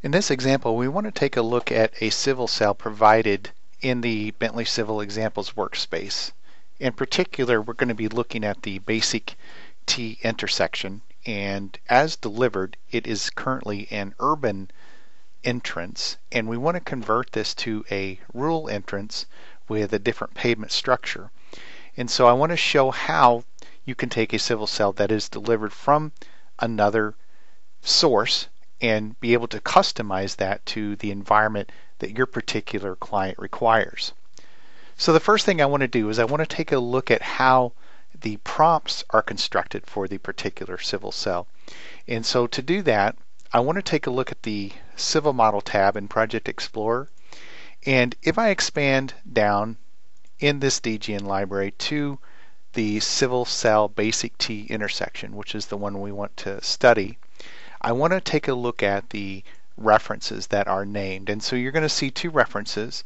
In this example, we want to take a look at a civil cell provided in the Bentley Civil Examples workspace. In particular, we're going to be looking at the basic T intersection, and as delivered, it is currently an urban entrance, and we want to convert this to a rural entrance with a different pavement structure. And so I want to show how you can take a civil cell that is delivered from another source and be able to customize that to the environment that your particular client requires. So the first thing I want to do is I want to take a look at how the prompts are constructed for the particular civil cell. And so to do that, I want to take a look at the Civil Model tab in Project Explorer. And if I expand down in this DGN library to the Civil Cell Basic T intersection, which is the one we want to study, I want to take a look at the references that are named. And so you're going to see two references.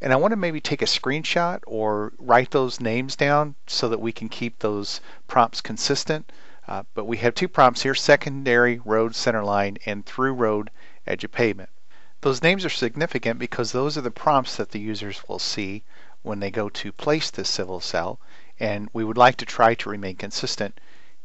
And I want to maybe take a screenshot or write those names down so that we can keep those prompts consistent. Uh, but we have two prompts here, secondary road centerline and through road edge of pavement. Those names are significant because those are the prompts that the users will see when they go to place this civil cell. And we would like to try to remain consistent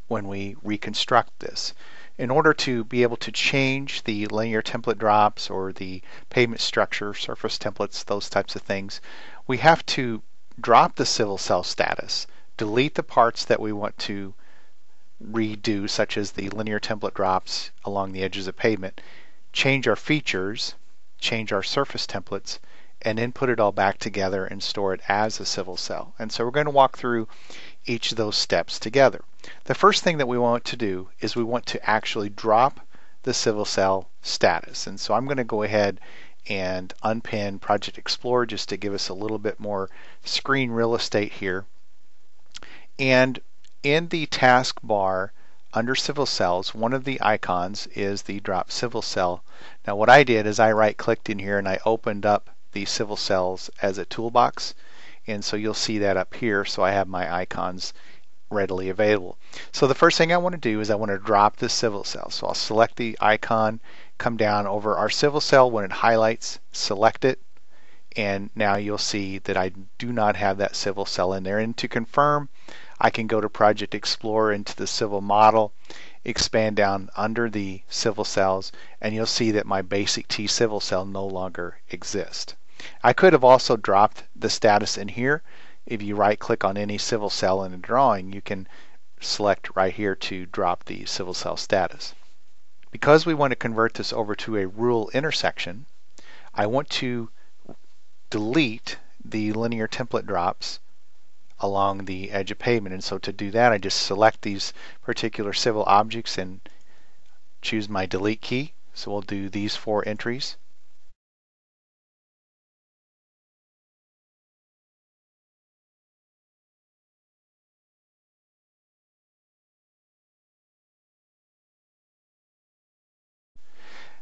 when we reconstruct this in order to be able to change the linear template drops or the pavement structure, surface templates, those types of things, we have to drop the civil cell status, delete the parts that we want to redo, such as the linear template drops along the edges of pavement, change our features, change our surface templates, and then put it all back together and store it as a civil cell. And so we're going to walk through each of those steps together. The first thing that we want to do is we want to actually drop the civil cell status. And so I'm going to go ahead and unpin Project Explorer just to give us a little bit more screen real estate here. And in the taskbar under civil cells, one of the icons is the drop civil cell. Now what I did is I right clicked in here and I opened up the civil cells as a toolbox. And so you'll see that up here. So I have my icons readily available. So the first thing I want to do is I want to drop the civil cell. So I'll select the icon, come down over our civil cell when it highlights, select it, and now you'll see that I do not have that civil cell in there. And to confirm, I can go to Project Explorer into the civil model, expand down under the civil cells, and you'll see that my basic T civil cell no longer exists. I could have also dropped the status in here, if you right click on any civil cell in a drawing, you can select right here to drop the civil cell status. Because we want to convert this over to a rural intersection, I want to delete the linear template drops along the edge of pavement. And so to do that, I just select these particular civil objects and choose my delete key. So we'll do these four entries.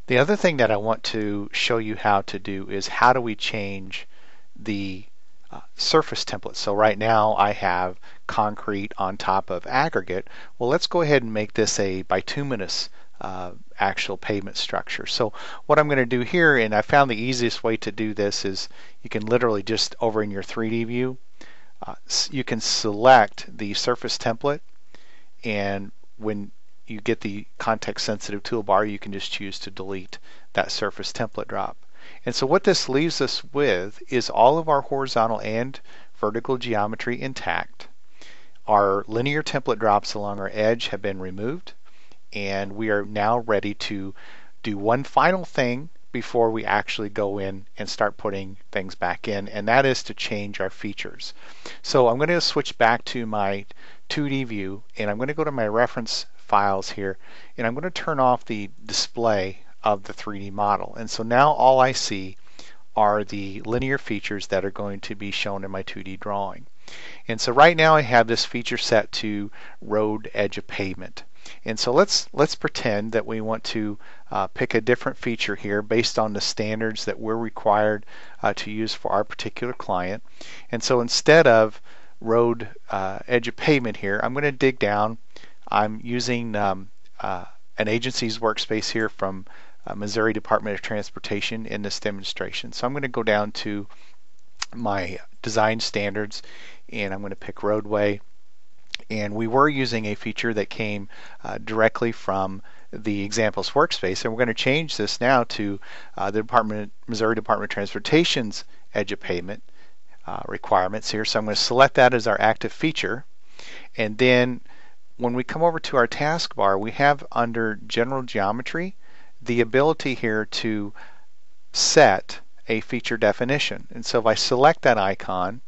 The other thing that I want to show you how to do is how do we change the uh, surface template. So right now I have concrete on top of aggregate. Well, let's go ahead and make this a bituminous uh, actual pavement structure. So what I'm going to do here, and I found the easiest way to do this is you can literally just over in your 3D view, uh, you can select the surface template and when you get the context sensitive toolbar, you can just choose to delete that surface template drop. And so what this leaves us with is all of our horizontal and vertical geometry intact. Our linear template drops along our edge have been removed and we are now ready to do one final thing before we actually go in and start putting things back in and that is to change our features. So I'm going to switch back to my 2D view and I'm going to go to my reference files here and I'm going to turn off the display of the 3D model and so now all I see are the linear features that are going to be shown in my 2D drawing. And so right now I have this feature set to road edge of pavement. And so let's let's pretend that we want to uh, pick a different feature here based on the standards that we're required uh, to use for our particular client. And so instead of road uh, edge of pavement here, I'm going to dig down I'm using um, uh, an agency's workspace here from uh, Missouri Department of Transportation in this demonstration. So I'm going to go down to my design standards and I'm going to pick roadway and we were using a feature that came uh, directly from the examples workspace and we're going to change this now to uh, the Department Missouri Department of Transportation's edge of pavement uh, requirements here so I'm going to select that as our active feature and then when we come over to our taskbar we have under general geometry the ability here to set a feature definition. And so if I select that icon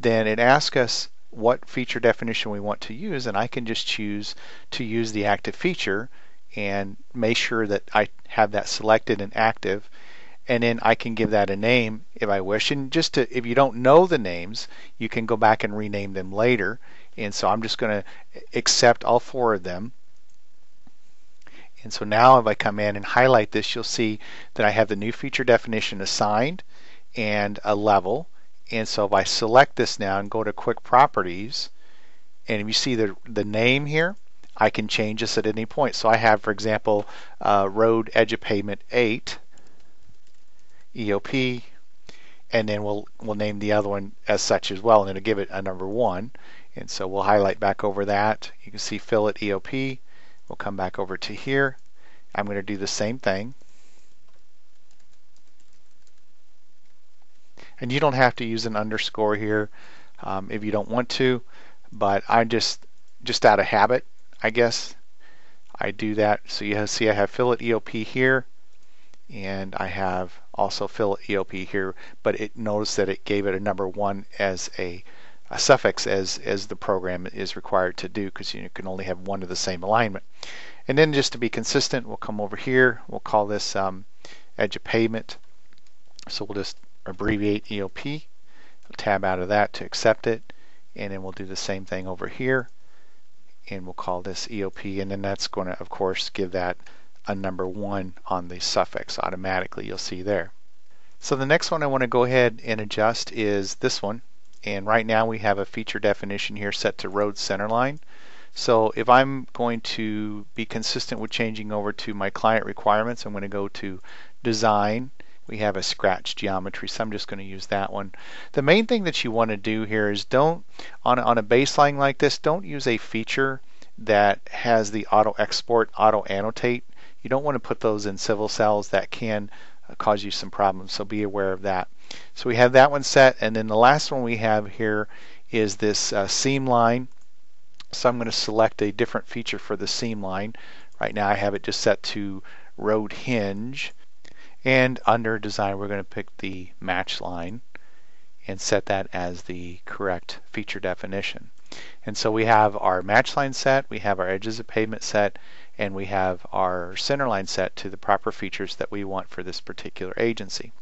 then it asks us what feature definition we want to use and I can just choose to use the active feature and make sure that I have that selected and active. And then I can give that a name if I wish. And just to if you don't know the names you can go back and rename them later and so I'm just going to accept all four of them and so now if I come in and highlight this you'll see that I have the new feature definition assigned and a level and so if I select this now and go to quick properties, and if you see the, the name here, I can change this at any point. So I have, for example, uh, road edge of pavement 8, EOP, and then we'll, we'll name the other one as such as well, and it'll give it a number 1. And so we'll highlight back over that. You can see fill fillet EOP. We'll come back over to here. I'm going to do the same thing. and you don't have to use an underscore here um, if you don't want to but I just just out of habit I guess I do that so you see I have fill fillet EOP here and I have also fillet EOP here but it notice that it gave it a number one as a, a suffix as as the program is required to do because you can only have one of the same alignment. And then just to be consistent we'll come over here we'll call this um, edge of pavement. So we'll just abbreviate EOP, tab out of that to accept it, and then we'll do the same thing over here, and we'll call this EOP, and then that's going to, of course, give that a number one on the suffix automatically, you'll see there. So the next one I want to go ahead and adjust is this one, and right now we have a feature definition here set to road centerline. So if I'm going to be consistent with changing over to my client requirements, I'm going to go to design we have a scratch geometry, so I'm just going to use that one. The main thing that you want to do here is don't, on, on a baseline like this, don't use a feature that has the auto export, auto annotate. You don't want to put those in civil cells that can cause you some problems, so be aware of that. So we have that one set, and then the last one we have here is this uh, seam line. So I'm going to select a different feature for the seam line. Right now I have it just set to road hinge. And under design, we're going to pick the match line and set that as the correct feature definition. And so we have our match line set, we have our edges of pavement set, and we have our center line set to the proper features that we want for this particular agency.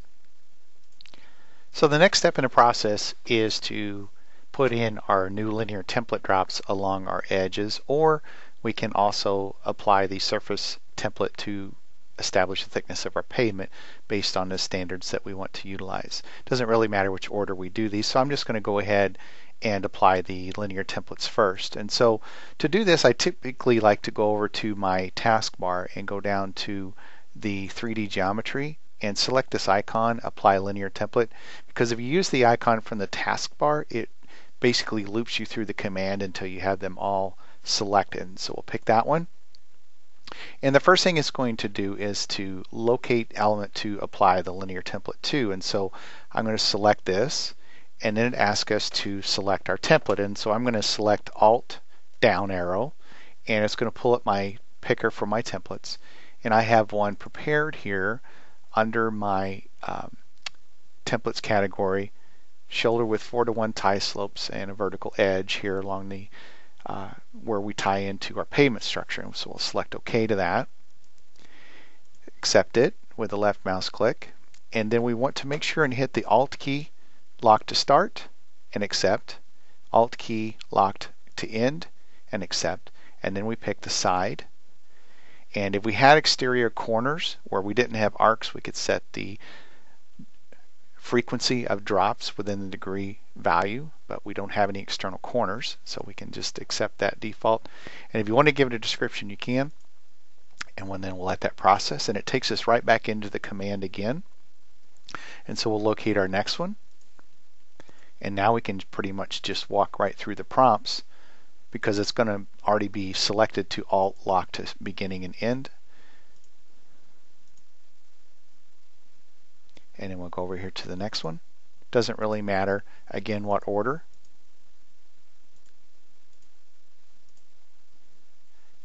So the next step in the process is to put in our new linear template drops along our edges, or we can also apply the surface template to establish the thickness of our pavement based on the standards that we want to utilize. It doesn't really matter which order we do these, so I'm just going to go ahead and apply the linear templates first. And so to do this, I typically like to go over to my taskbar and go down to the 3D geometry and select this icon, apply linear template, because if you use the icon from the taskbar, it basically loops you through the command until you have them all selected. So we'll pick that one. And the first thing it's going to do is to locate element to apply the linear template to. And so I'm going to select this and then it asks us to select our template. And so I'm going to select Alt down arrow and it's going to pull up my picker for my templates. And I have one prepared here under my um, templates category, shoulder with 4 to 1 tie slopes and a vertical edge here along the uh, where we tie into our pavement structure. So we'll select OK to that, accept it with a left mouse click, and then we want to make sure and hit the Alt key lock to start and accept, Alt key locked to end and accept, and then we pick the side. And if we had exterior corners where we didn't have arcs, we could set the frequency of drops within the degree value, but we don't have any external corners, so we can just accept that default. And if you want to give it a description, you can. And when then we'll let that process and it takes us right back into the command again. And so we'll locate our next one. And now we can pretty much just walk right through the prompts because it's going to already be selected to alt lock to beginning and end. And then we'll go over here to the next one. Doesn't really matter, again, what order.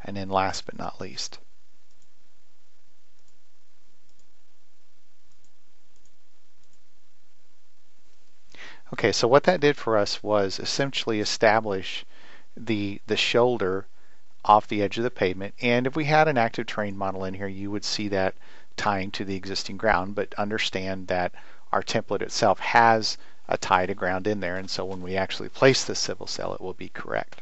And then last but not least. Okay, so what that did for us was essentially establish the, the shoulder off the edge of the pavement. And if we had an active terrain model in here, you would see that tying to the existing ground, but understand that our template itself has a tie to ground in there. And so when we actually place the civil cell, it will be correct.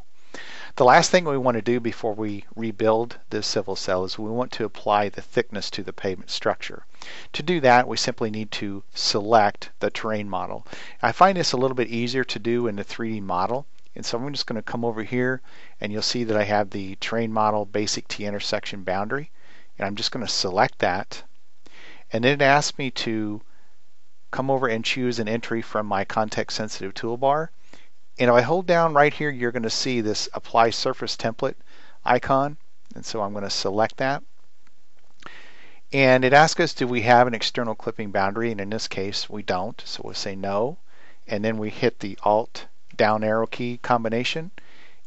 The last thing we want to do before we rebuild this civil cell is we want to apply the thickness to the pavement structure. To do that, we simply need to select the terrain model. I find this a little bit easier to do in the 3D model. And so I'm just going to come over here and you'll see that I have the terrain model basic T intersection boundary. And I'm just going to select that. And then it asks me to come over and choose an entry from my context sensitive toolbar. And if I hold down right here, you're going to see this apply surface template icon. And so I'm going to select that. And it asks us, do we have an external clipping boundary? And in this case, we don't. So we'll say no. And then we hit the Alt down arrow key combination.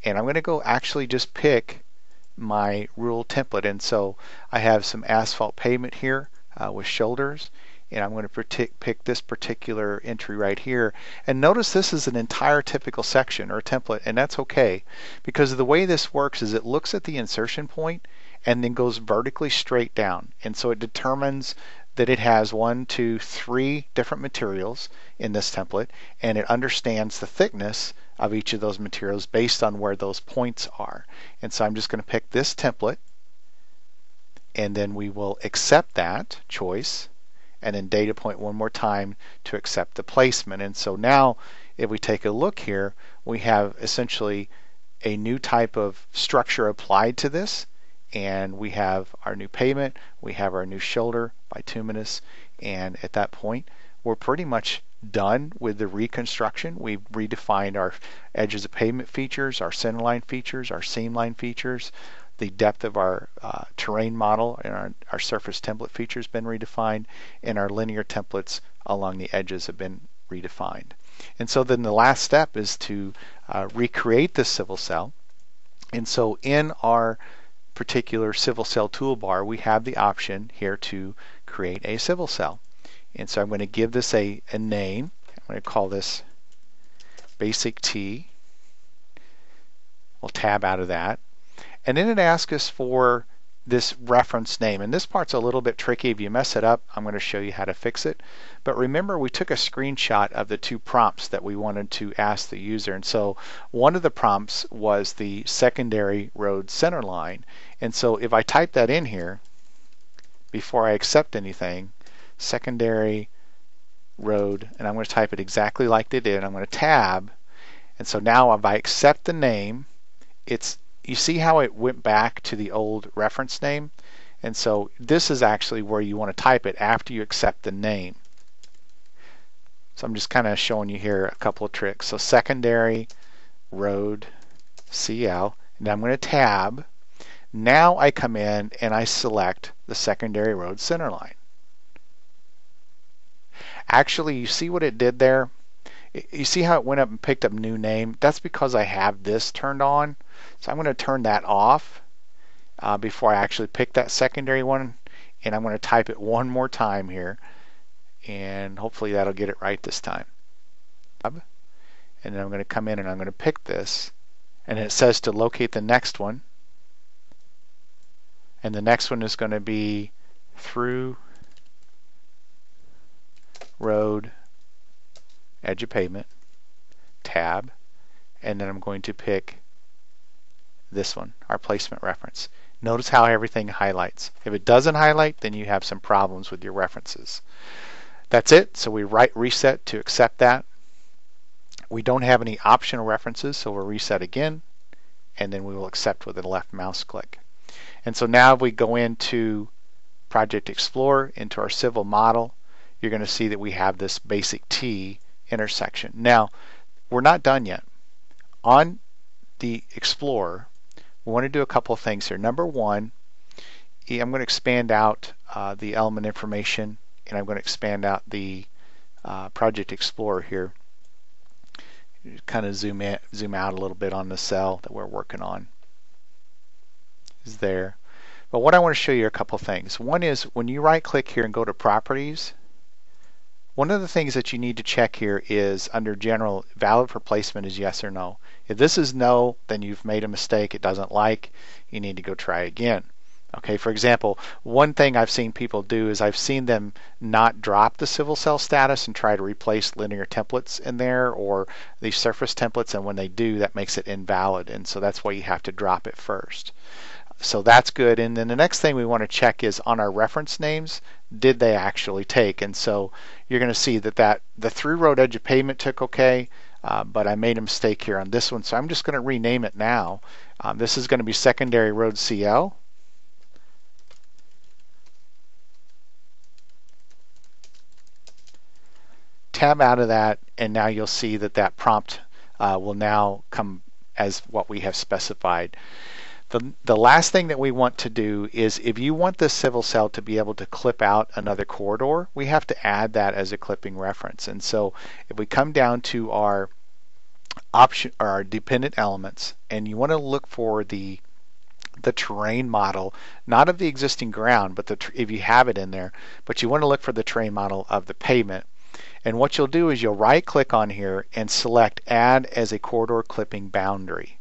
And I'm going to go actually just pick my rule template. And so I have some asphalt pavement here uh, with shoulders and I'm going to pick this particular entry right here. And notice this is an entire typical section or template, and that's okay because the way this works is it looks at the insertion point and then goes vertically straight down. And so it determines that it has one, two, three different materials in this template, and it understands the thickness of each of those materials based on where those points are. And so I'm just going to pick this template, and then we will accept that choice and then data point one more time to accept the placement. And so now if we take a look here, we have essentially a new type of structure applied to this and we have our new pavement, we have our new shoulder bituminous, and at that point we're pretty much done with the reconstruction. We've redefined our edges of pavement features, our centerline features, our seam line features, the depth of our uh, terrain model and our, our surface template feature has been redefined, and our linear templates along the edges have been redefined. And so then the last step is to uh, recreate this civil cell. And so in our particular civil cell toolbar, we have the option here to create a civil cell. And so I'm going to give this a, a name. I'm going to call this basic T. We'll tab out of that. And then it asks us for this reference name. And this part's a little bit tricky. If you mess it up, I'm going to show you how to fix it. But remember, we took a screenshot of the two prompts that we wanted to ask the user. And so one of the prompts was the secondary road center line. And so if I type that in here, before I accept anything, secondary road, and I'm going to type it exactly like they did. I'm going to tab. And so now if I accept the name, it's you see how it went back to the old reference name? And so this is actually where you want to type it after you accept the name. So I'm just kind of showing you here a couple of tricks. So secondary road CL, and I'm going to tab. Now I come in and I select the secondary road center line. Actually, you see what it did there? You see how it went up and picked up new name? That's because I have this turned on. So I'm going to turn that off uh, before I actually pick that secondary one. And I'm going to type it one more time here. And hopefully that'll get it right this time. And then I'm going to come in and I'm going to pick this. And it says to locate the next one. And the next one is going to be through road edge of pavement tab and then I'm going to pick this one, our placement reference. Notice how everything highlights. If it doesn't highlight, then you have some problems with your references. That's it. So we write reset to accept that. We don't have any optional references, so we'll reset again, and then we will accept with a left mouse click. And so now if we go into Project Explorer, into our civil model, you're going to see that we have this basic T intersection. Now, we're not done yet. On the Explorer, we want to do a couple of things here. Number one, I'm going to expand out uh, the element information and I'm going to expand out the uh, Project Explorer here. Kind of zoom in, zoom out a little bit on the cell that we're working on. Is there. But what I want to show you are a couple things. One is when you right click here and go to properties, one of the things that you need to check here is under general, valid for placement is yes or no. If this is no, then you've made a mistake, it doesn't like, you need to go try again. Okay, for example, one thing I've seen people do is I've seen them not drop the civil cell status and try to replace linear templates in there or these surface templates, and when they do, that makes it invalid, and so that's why you have to drop it first. So that's good. And then the next thing we want to check is on our reference names, did they actually take? And so you're going to see that, that the through road edge of pavement took okay, uh, but I made a mistake here on this one. So I'm just going to rename it now. Um, this is going to be secondary road CL. Tab out of that, and now you'll see that that prompt uh, will now come as what we have specified. The, the last thing that we want to do is if you want the civil cell to be able to clip out another corridor, we have to add that as a clipping reference. And so if we come down to our option or our dependent elements and you want to look for the the terrain model, not of the existing ground, but the, if you have it in there, but you want to look for the terrain model of the pavement. And what you'll do is you'll right click on here and select add as a corridor clipping boundary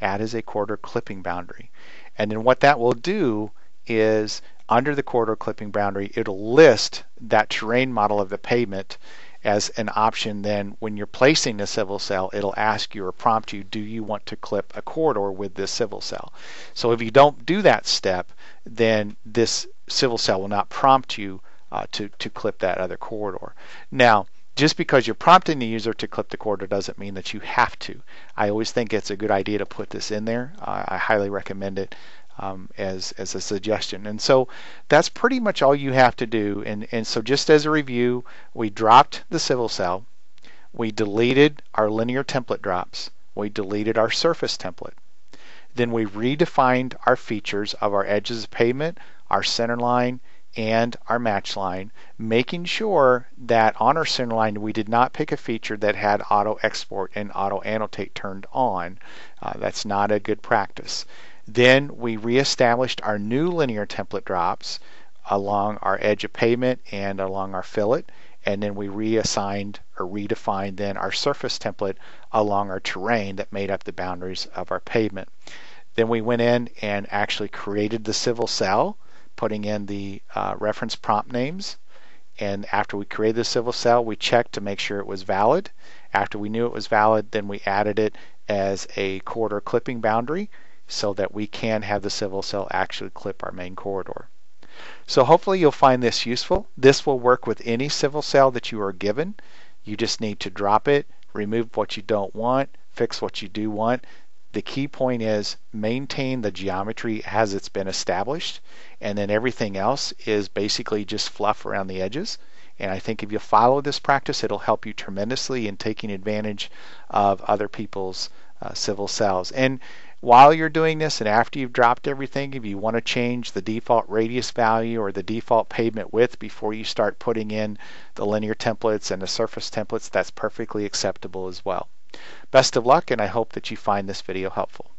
add as a corridor clipping boundary. And then what that will do is under the corridor clipping boundary, it'll list that terrain model of the pavement as an option. Then when you're placing the civil cell it'll ask you or prompt you do you want to clip a corridor with this civil cell? So if you don't do that step then this civil cell will not prompt you uh, to, to clip that other corridor. Now just because you're prompting the user to clip the corridor doesn't mean that you have to. I always think it's a good idea to put this in there. Uh, I highly recommend it um, as, as a suggestion. And so that's pretty much all you have to do. And, and so just as a review, we dropped the civil cell. We deleted our linear template drops. We deleted our surface template. Then we redefined our features of our edges of pavement, our center line, and our match line, making sure that on our center line we did not pick a feature that had auto export and auto annotate turned on. Uh, that's not a good practice. Then we reestablished our new linear template drops along our edge of pavement and along our fillet and then we reassigned or redefined then our surface template along our terrain that made up the boundaries of our pavement. Then we went in and actually created the civil cell putting in the uh, reference prompt names. And after we created the civil cell, we checked to make sure it was valid. After we knew it was valid, then we added it as a corridor clipping boundary so that we can have the civil cell actually clip our main corridor. So hopefully you'll find this useful. This will work with any civil cell that you are given. You just need to drop it, remove what you don't want, fix what you do want, the key point is maintain the geometry as it's been established and then everything else is basically just fluff around the edges and I think if you follow this practice it'll help you tremendously in taking advantage of other people's uh, civil cells and while you're doing this and after you've dropped everything if you want to change the default radius value or the default pavement width before you start putting in the linear templates and the surface templates that's perfectly acceptable as well. Best of luck and I hope that you find this video helpful.